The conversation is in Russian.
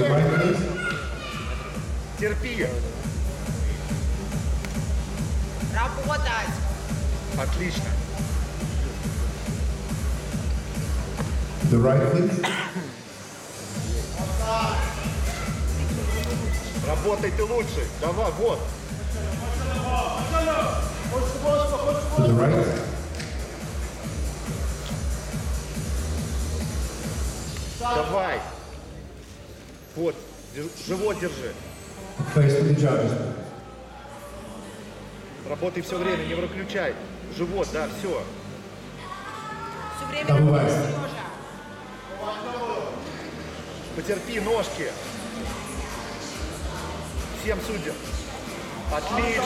Right, please. Терпи. Работать. Отлично. The right, please. Работай ты лучше. Давай, вот. To the right. Давай. Вот. Живот держи. Face to the judges. Работай все время, не выключай. Живот, да, все. Все время Добывай. Потерпи ножки. Всем судьям. Отлично.